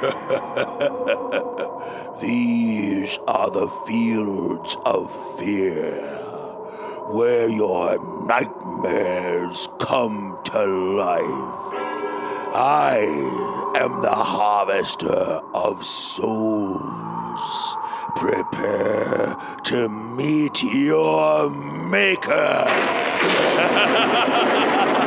These are the fields of fear, where your nightmares come to life. I am the harvester of souls. Prepare to meet your maker.